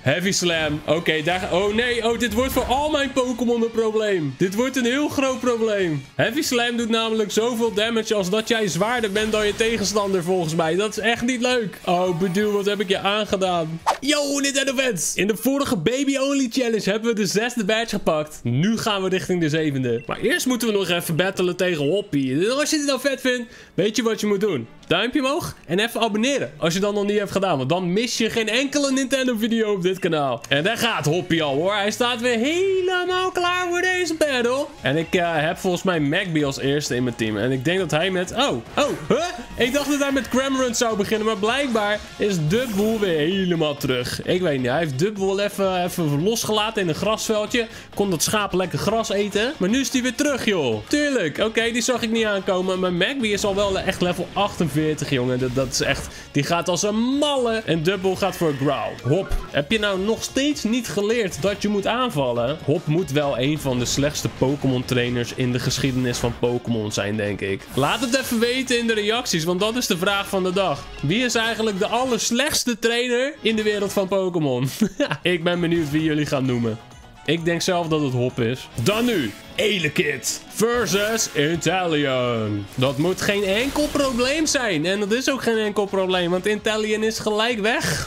Heavy Slam. Oké, daar... Oh nee, oh, dit wordt voor al mijn Pokémon een probleem. Dit wordt een heel groot probleem. Heavy Slam doet namelijk zoveel damage als dat jij zwaarder bent dan je tegenstander volgens mij. Dat is echt niet leuk. Oh, bedoel, wat heb ik je aangedaan? Yo, Nintendo fans! In de vorige Baby Only Challenge hebben we de zesde badge gepakt. Nu gaan we richting de zevende. Maar eerst moeten we nog even battelen tegen Hoppy. Als je dit nou vet vindt, weet je wat je moet doen. Duimpje omhoog en even abonneren. Als je dat nog niet hebt gedaan, want dan mis je geen enkele Nintendo video op dit kanaal. En daar gaat Hoppy al hoor. Hij staat weer helemaal klaar voor deze battle. En ik uh, heb volgens mij Magby als eerste in mijn team. En ik denk dat hij met... Oh, oh, huh? Ik dacht dat hij met Cramorant zou beginnen. Maar blijkbaar is de boel weer helemaal terug. Ik weet niet. Hij heeft de boel even, even losgelaten in een grasveldje. Kon dat schaap lekker gras eten. Maar nu is hij weer terug, joh. Tuurlijk. Oké, die zag ik niet aankomen. Maar Magby is al wel echt level 48, jongen. Dat, dat is echt... Die gaat als een malle. En Double gaat voor Growl. Hop. Heb je nou nog steeds niet geleerd dat je moet aanvallen? Hop moet wel een van de slechtste Pokémon trainers in de geschiedenis van Pokémon zijn, denk ik. Laat het even weten in de reacties, want dat is de vraag van de dag. Wie is eigenlijk de allerslechtste trainer in de wereld van Pokémon? ik ben benieuwd wie jullie gaan noemen. Ik denk zelf dat het Hop is. Dan nu, Elekid versus Intellion. Dat moet geen enkel probleem zijn. En dat is ook geen enkel probleem, want Intellion is gelijk weg.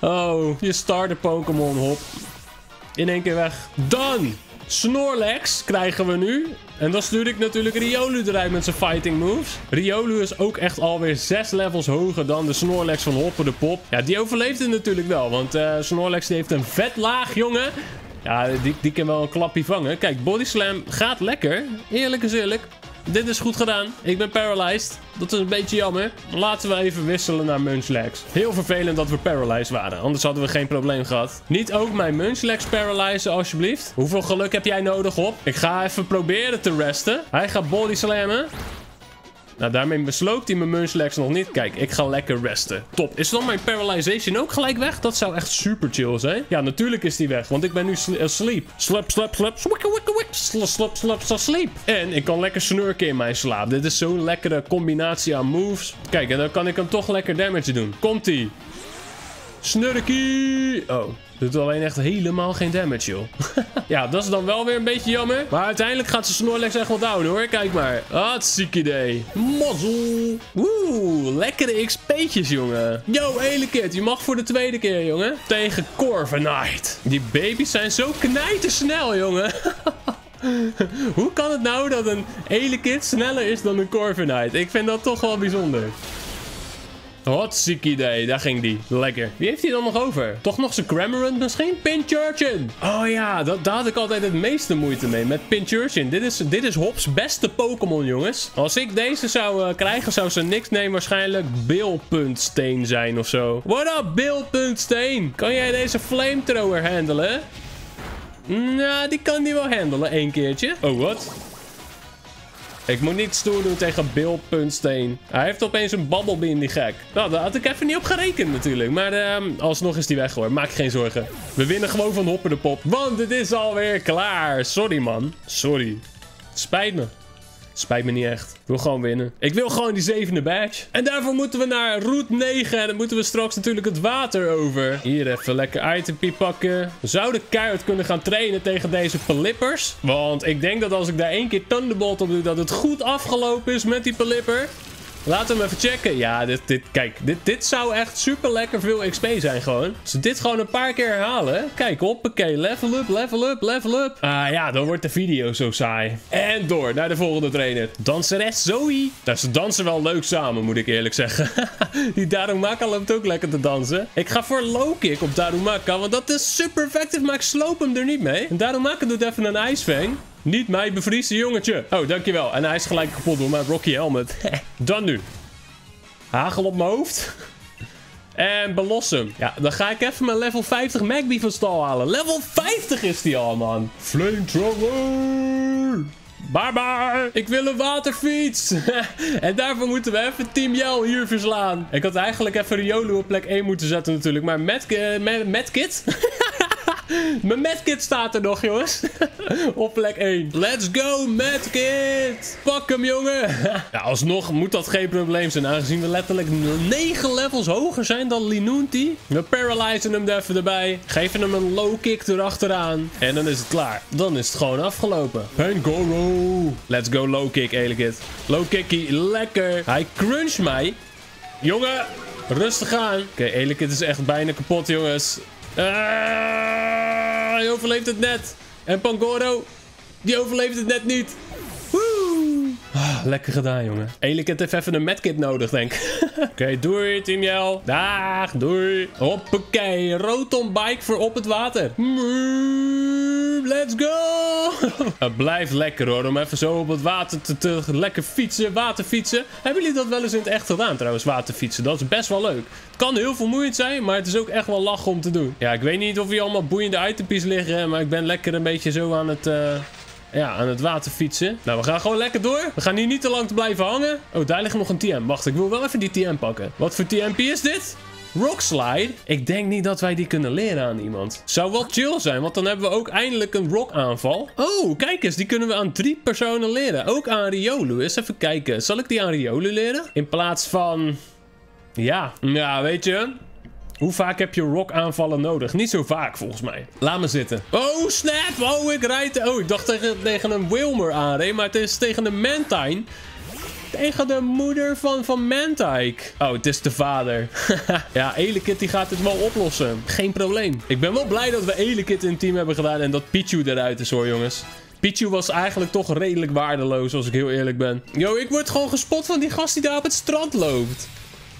oh, je starter Pokémon Hop. In één keer weg. Dan, Snorlax krijgen we nu. En dan stuur ik natuurlijk Riolu eruit met zijn fighting moves. Riolu is ook echt alweer zes levels hoger dan de Snorlax van Hopper de Pop. Ja, die overleeft het natuurlijk wel. Want uh, Snorlax die heeft een vet laag, jongen. Ja, die, die kan wel een klapje vangen. Kijk, Body Slam gaat lekker. Eerlijk is eerlijk. Dit is goed gedaan. Ik ben paralyzed. Dat is een beetje jammer. Laten we even wisselen naar Munchlax. Heel vervelend dat we paralyzed waren. Anders hadden we geen probleem gehad. Niet ook mijn Munchlax paralyzen, alsjeblieft. Hoeveel geluk heb jij nodig op? Ik ga even proberen te resten. Hij gaat body slammen. Nou, daarmee besloopt hij mijn Munchlax nog niet. Kijk, ik ga lekker resten. Top. Is dan mijn Paralyzation ook gelijk weg? Dat zou echt super chill zijn. Ja, natuurlijk is die weg, want ik ben nu asleep. Slap, slap, slap. Wik. Slap, slap, slap, sleep. En ik kan lekker snurken in mijn slaap. Dit is zo'n lekkere combinatie aan moves. Kijk, en dan kan ik hem toch lekker damage doen. Komt-ie. Snurkie. Oh, doet alleen echt helemaal geen damage, joh. ja, dat is dan wel weer een beetje jammer. Maar uiteindelijk gaat ze Snorlax echt wel down, hoor. Kijk maar. Hartstikke idee. Mozzel. Oeh, lekkere XP'tjes, jongen. Yo, Elekid, je mag voor de tweede keer, jongen. Tegen Corviknight. Die baby's zijn zo knijtersnel, jongen. Hoe kan het nou dat een Elekid sneller is dan een Corviknight? Ik vind dat toch wel bijzonder. Hartstikke idee, daar ging die. Lekker. Wie heeft hij dan nog over? Toch nog zijn Cramorant misschien? Pinchurchin. Oh ja, dat, daar had ik altijd het meeste moeite mee. Met Pinchurchin. Dit is, dit is Hops beste Pokémon, jongens. Als ik deze zou uh, krijgen, zou ze niks nemen. Waarschijnlijk Bill.steen zijn of zo. What up, Bill.steen? Kan jij deze flamethrower handelen? Nou, die kan die wel handelen, één keertje. Oh, wat? Ik moet niet stoer doen tegen Bill Puntsteen. Hij heeft opeens een Bubblebeam, die gek. Nou, daar had ik even niet op gerekend natuurlijk. Maar uh, alsnog is die weg hoor. Maak geen zorgen. We winnen gewoon van Hopper de Pop. Want het is alweer klaar. Sorry man. Sorry. Spijt me. Spijt me niet echt. Ik wil gewoon winnen. Ik wil gewoon die zevende badge. En daarvoor moeten we naar route 9. En dan moeten we straks natuurlijk het water over. Hier even lekker itempie pakken. We zouden keihard kunnen gaan trainen tegen deze pelippers. Want ik denk dat als ik daar één keer Thunderbolt op doe... dat het goed afgelopen is met die pelipper. Laten we hem even checken. Ja, dit, dit, kijk, dit, dit zou echt super lekker veel XP zijn gewoon. Als we dit gewoon een paar keer herhalen. Kijk, hoppakee. Level up, level up, level up. Ah ja, dan wordt de video zo saai. En door naar de volgende trainer. Danseres Zoe. Nou, ze dansen wel leuk samen, moet ik eerlijk zeggen. Die Darumaka loopt ook lekker te dansen. Ik ga voor low kick op Darumaka, want dat is super effectief, maar ik sloop hem er niet mee. En Darumaka doet even een ijsvang. Niet mij bevriezen, jongetje. Oh, dankjewel. En hij is gelijk kapot door mijn Rocky Helmet. Dan nu. Hagel op mijn hoofd. En belossen. Ja, dan ga ik even mijn level 50 Magby van stal halen. Level 50 is die al, man. Flamethrower. Bye bye. Ik wil een waterfiets. en daarvoor moeten we even Team Yell hier verslaan. Ik had eigenlijk even Riolu op plek 1 moeten zetten natuurlijk. Maar met, uh, met, met Kit... Mijn medkit staat er nog, jongens. Op plek 1. Let's go, medkit. Pak hem, jongen. ja, alsnog moet dat geen probleem zijn. Aangezien we letterlijk 9 levels hoger zijn dan Linoonti. We paralyzen hem er even erbij. Geven hem een low kick erachteraan. En dan is het klaar. Dan is het gewoon afgelopen. Pangoro. Let's go low kick, Elekid. Low kickie. Lekker. Hij crunch mij. Jongen. Rustig aan. Oké, okay, is echt bijna kapot, jongens. Uh, hij overleeft het net. En Pangoro, die overleeft het net niet. Woe! Ah, lekker gedaan, jongen. Elekid heeft even een medkit nodig, denk ik. Oké, okay, doei, Team Jel. Dag, doei. Hoppakee, Rotom bike voor op het water. Let's go! het blijft lekker hoor, om even zo op het water te, lekker fietsen, waterfietsen. Hebben jullie dat wel eens in het echt gedaan trouwens, waterfietsen? Dat is best wel leuk. Het kan heel vermoeiend zijn, maar het is ook echt wel lachen om te doen. Ja, ik weet niet of hier allemaal boeiende itempies liggen, maar ik ben lekker een beetje zo aan het... Uh... Ja, aan het water fietsen. Nou, we gaan gewoon lekker door. We gaan hier niet te lang te blijven hangen. Oh, daar ligt nog een TM. Wacht, ik wil wel even die TM pakken. Wat voor TMP is dit? Rock Slide? Ik denk niet dat wij die kunnen leren aan iemand. Zou wel chill zijn, want dan hebben we ook eindelijk een rock aanval. Oh, kijk eens, die kunnen we aan drie personen leren. Ook aan Riolu. Eens even kijken. Zal ik die aan Riolu leren? In plaats van... Ja, ja, weet je... Hoe vaak heb je rock aanvallen nodig? Niet zo vaak, volgens mij. Laat me zitten. Oh, snap! Oh, ik rijd... Oh, ik dacht tegen, tegen een Wilmer aanreden, maar het is tegen een Mantine. Tegen de moeder van, van Mantike. Oh, het is de vader. ja, Elekid die gaat het wel oplossen. Geen probleem. Ik ben wel blij dat we Elekid in het team hebben gedaan en dat Pichu eruit is hoor, jongens. Pichu was eigenlijk toch redelijk waardeloos, als ik heel eerlijk ben. Yo, ik word gewoon gespot van die gast die daar op het strand loopt.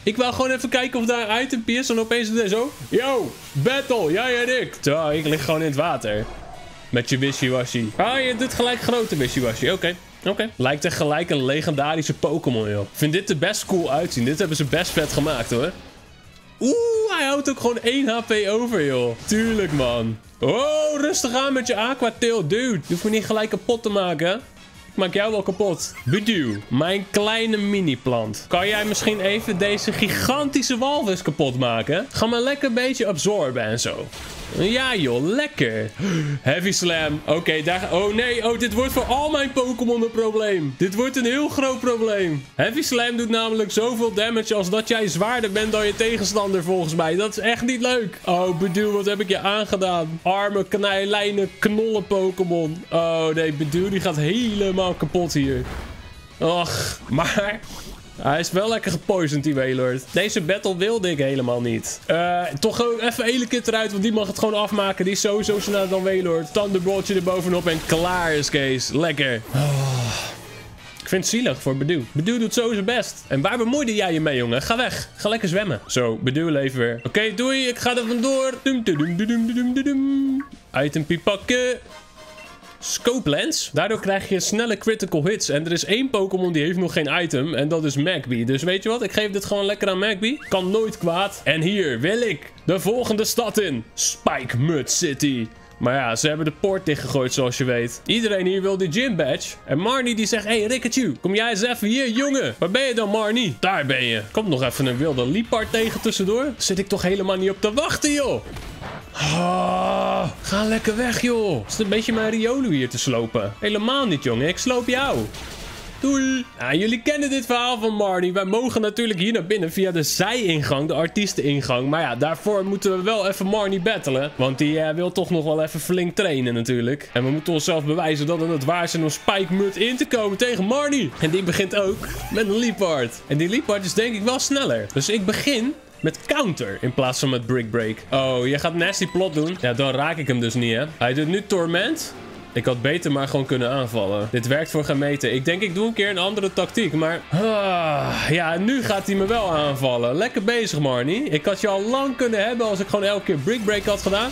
Ik wou gewoon even kijken of daar item is. En opeens zo. Yo, battle, jij en ik. Terwijl ik lig gewoon in het water. Met je wishy-washy. Ah, je doet gelijk grote wishy-washy. Oké. Oké. Lijkt echt gelijk een legendarische Pokémon, joh. Ik vind dit er best cool uitzien. Dit hebben ze best vet gemaakt, hoor. Oeh, hij houdt ook gewoon 1 HP over, joh. Tuurlijk, man. Oh, rustig aan met je Aqua Tail, dude. Je hoeft me niet gelijk kapot te maken, maak jou wel kapot. Beduw, mijn kleine mini-plant. Kan jij misschien even deze gigantische walvis kapot maken? Ga maar lekker een beetje absorben en zo. Ja joh, lekker. Heavy Slam. Oké, daar... Oh nee, oh dit wordt voor al mijn Pokémon een probleem. Dit wordt een heel groot probleem. Heavy Slam doet namelijk zoveel damage als dat jij zwaarder bent dan je tegenstander volgens mij. Dat is echt niet leuk. Oh, bedoel, wat heb ik je aangedaan? Arme, knijlijnen, knollen Pokémon. Oh nee, bedoel, die gaat helemaal kapot hier. Och, maar hij is wel lekker gepoisoned, die Wailord. Deze battle wilde ik helemaal niet. Uh, toch gewoon even Elekid eruit, want die mag het gewoon afmaken. Die is sowieso sneller dan Wailord. Thunderboltje er bovenop en klaar is Kees. Lekker. Oh. Ik vind het zielig voor Bedoel. Bedoel doet zo zijn best. En waar bemoeide jij je mee, jongen? Ga weg. Ga lekker zwemmen. Zo, Bedoel leven weer. Oké, doei. Ik ga er vandoor. Itempie pakken. Scope Lens. Daardoor krijg je snelle critical hits. En er is één Pokémon die heeft nog geen item. En dat is Magby. Dus weet je wat? Ik geef dit gewoon lekker aan Magby. Kan nooit kwaad. En hier wil ik de volgende stad in. Spike Mud City. Maar ja, ze hebben de poort dichtgegooid zoals je weet. Iedereen hier wil die gym badge. En Marnie die zegt, hey Rikachu, kom jij eens even hier, jongen. Waar ben je dan, Marnie? Daar ben je. Komt nog even een wilde liepard tegen tussendoor. Zit ik toch helemaal niet op te wachten, joh. Oh, ga lekker weg, joh. Is het een beetje mijn Riolu hier te slopen? Helemaal niet, jongen. Ik sloop jou. Doei. Ja, jullie kennen dit verhaal van Marnie. Wij mogen natuurlijk hier naar binnen via de zijingang, de artiesteningang. Maar ja, daarvoor moeten we wel even Marnie battelen. Want die uh, wil toch nog wel even flink trainen natuurlijk. En we moeten onszelf bewijzen dat het waar is om Spike Mud in te komen tegen Marnie. En die begint ook met een Leapard. En die Leapard is denk ik wel sneller. Dus ik begin met counter in plaats van met brick break. Oh, je gaat nasty plot doen. Ja, dan raak ik hem dus niet, hè. Hij doet nu torment. Ik had beter maar gewoon kunnen aanvallen. Dit werkt voor gemeten. Ik denk ik doe een keer een andere tactiek. Maar ah, ja, nu gaat hij me wel aanvallen. Lekker bezig, Marnie. Ik had je al lang kunnen hebben als ik gewoon elke keer brick break had gedaan.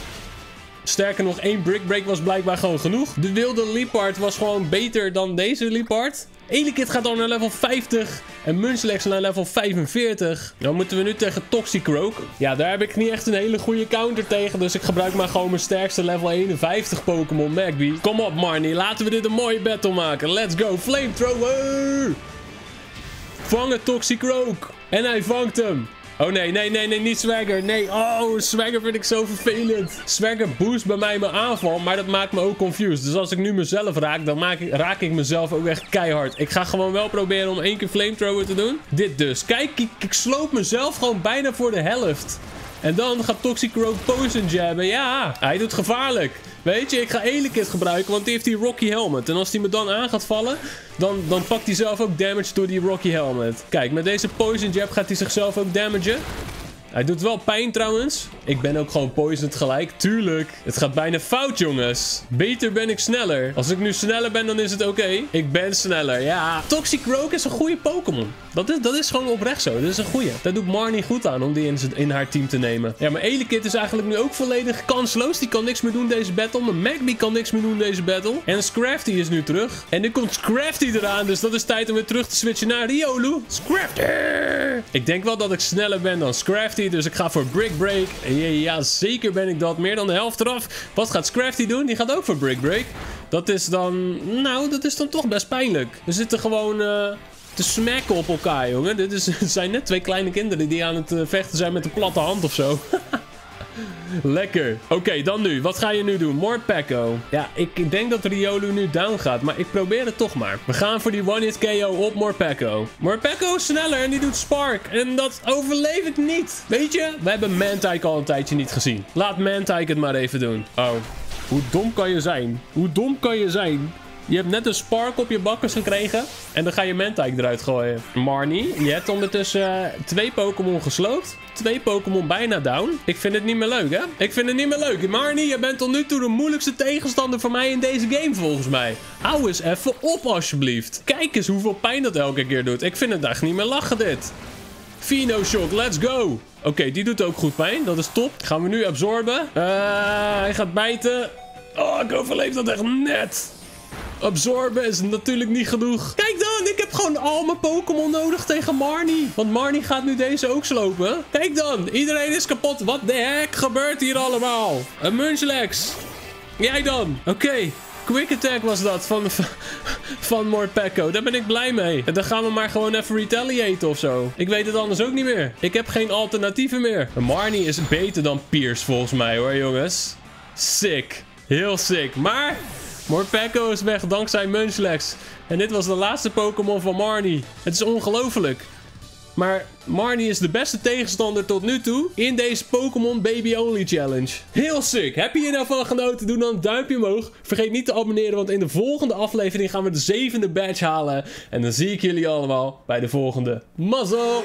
Sterker nog, één brick break was blijkbaar gewoon genoeg. De wilde Leopard was gewoon beter dan deze Leopard. Elekid gaat dan naar level 50 en Munchlax naar level 45. Dan moeten we nu tegen Toxicroak. Ja, daar heb ik niet echt een hele goede counter tegen. Dus ik gebruik maar gewoon mijn sterkste level 51 Pokémon, Magby. Kom op, Marnie. Laten we dit een mooie battle maken. Let's go. Flamethrower. Vangen Toxicroak. En hij vangt hem. Oh nee, nee, nee, nee, niet Swagger. Nee, oh, Swagger vind ik zo vervelend. Swagger boost bij mij mijn aanval, maar dat maakt me ook confused. Dus als ik nu mezelf raak, dan maak ik, raak ik mezelf ook echt keihard. Ik ga gewoon wel proberen om één keer flamethrower te doen. Dit dus. Kijk, ik, ik sloop mezelf gewoon bijna voor de helft. En dan gaat Toxic Poison jabben. Ja, hij doet gevaarlijk. Weet je, ik ga Elekid gebruiken, want die heeft die Rocky Helmet. En als die me dan aan gaat vallen, dan, dan pakt hij zelf ook damage door die Rocky Helmet. Kijk, met deze Poison Jab gaat hij zichzelf ook damagen. Hij doet wel pijn trouwens. Ik ben ook gewoon poisoned gelijk. Tuurlijk. Het gaat bijna fout, jongens. Beter ben ik sneller. Als ik nu sneller ben, dan is het oké. Ik ben sneller, ja. Toxic Rogue is een goede Pokémon. Dat is, dat is gewoon oprecht zo. Dat is een goede. Dat doet Marnie goed aan om die in, in haar team te nemen. Ja, maar Elekid is eigenlijk nu ook volledig kansloos. Die kan niks meer doen deze battle. Mijn Magby kan niks meer doen deze battle. En Scrafty is nu terug. En nu komt Scrafty eraan. Dus dat is tijd om weer terug te switchen naar Riolu. Scrafty! Ik denk wel dat ik sneller ben dan Scrafty. Dus ik ga voor Brick Break. Ja, zeker ben ik dat. Meer dan de helft eraf. Wat gaat Scrafty doen? Die gaat ook voor Brick Break. Dat is dan... Nou, dat is dan toch best pijnlijk. We zitten gewoon... Uh, te smacken op elkaar, jongen. Dit is, zijn net twee kleine kinderen die aan het uh, vechten zijn met een platte hand of zo. Lekker. Oké, dan nu. Wat ga je nu doen? Morpeko. Ja, ik denk dat Riolu nu down gaat. Maar ik probeer het toch maar. We gaan voor die one-hit KO op Morpeko. Morpeko is sneller en die doet Spark. En dat overleef ik niet. Weet je? We hebben Mantike al een tijdje niet gezien. Laat Mantike het maar even doen. Oh. Hoe dom kan je zijn? Hoe dom kan je zijn? Je hebt net een spark op je bakkers gekregen. En dan ga je Mantike eruit gooien. Marnie, je hebt ondertussen uh, twee Pokémon gesloopt. Twee Pokémon bijna down. Ik vind het niet meer leuk, hè? Ik vind het niet meer leuk. Marnie, je bent tot nu toe de moeilijkste tegenstander voor mij in deze game, volgens mij. Hou eens even op, alsjeblieft. Kijk eens hoeveel pijn dat elke keer doet. Ik vind het echt niet meer lachen, dit. Fino Shock, let's go. Oké, die doet ook goed pijn. Dat is top. Gaan we nu absorben. Uh, hij gaat bijten. Oh, ik overleef dat echt net. Absorben is natuurlijk niet genoeg. Kijk dan, ik heb gewoon al mijn Pokémon nodig tegen Marnie. Want Marnie gaat nu deze ook slopen. Kijk dan, iedereen is kapot. Wat de heck gebeurt hier allemaal? Een Munchlax. Jij dan. Oké. Quick Attack was dat van, van Morpeko. Daar ben ik blij mee. En dan gaan we maar gewoon even retaliate of zo. Ik weet het anders ook niet meer. Ik heb geen alternatieven meer. Marnie is beter dan Pierce volgens mij hoor jongens. Sick. Heel sick. Maar Morpeko is weg dankzij Munchlax. En dit was de laatste Pokémon van Marnie. Het is ongelooflijk. Maar Marnie is de beste tegenstander tot nu toe in deze Pokémon Baby Only Challenge. Heel sick. Heb je hier nou van genoten? Doe dan een duimpje omhoog. Vergeet niet te abonneren, want in de volgende aflevering gaan we de zevende badge halen. En dan zie ik jullie allemaal bij de volgende. Mazzel!